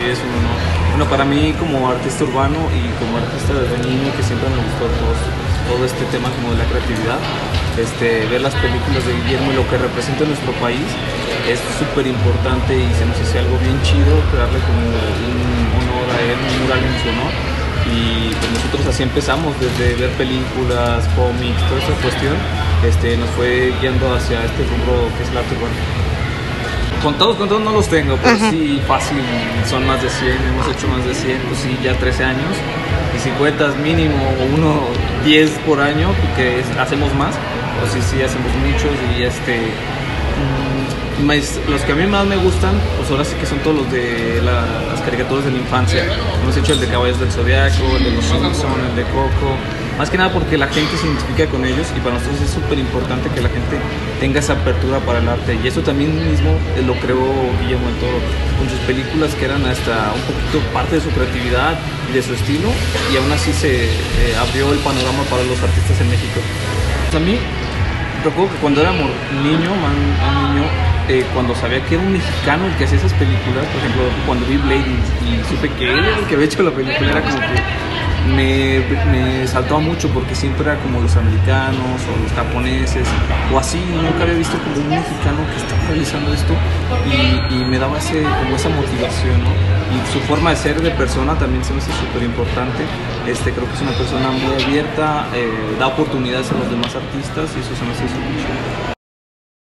Es un honor. Bueno, para mí como artista urbano y como artista desde niño que siempre me gustó todo, este tema como de la creatividad, este, ver las películas de Guillermo y lo que representa nuestro país es súper importante y se nos hace algo bien chido darle como un honor a él, un mural en su honor. Y pues nosotros así empezamos, desde ver películas, cómics, toda esa cuestión, este, nos fue guiando hacia este rumbo que es el arte urbano. Contados, contados no los tengo, pero sí fácil, son más de 100, hemos hecho más de 100, pues sí, ya 13 años. Y si cuentas mínimo uno 10 por año, que es- hacemos más, pues sí, sí, hacemos muchos y este... mm, más- los que a mí más me gustan, pues ahora sí que son todos los de la- las caricaturas de la infancia. Hemos hecho el de Caballos del Zodiaco, el de Los Simpson, el de Coco. Más que nada porque la gente se identifica con ellos y para nosotros es súper importante que la gente tenga esa apertura para el arte. Y eso también mismo eh, lo creó Guillermo del Toro con sus películas que eran hasta un poquito parte de su creatividad y de su estilo y aún así se eh, abrió el panorama para los artistas en México. A mí recuerdo que cuando era niño, más niño, eh, cuando sabía que era un mexicano el que hacía esas películas, por ejemplo, cuando vi Blade y, y supe que él era el que había hecho la película, era como que me, me saltaba mucho porque siempre era como los americanos o los japoneses o así, nunca había visto como un mexicano que estaba realizando esto y, y me daba ese, como esa motivación, ¿no? Y su forma de ser de persona también se me hace súper importante. Este, creo que es una persona muy abierta, eh, da oportunidades a los demás artistas y eso se me hace súper.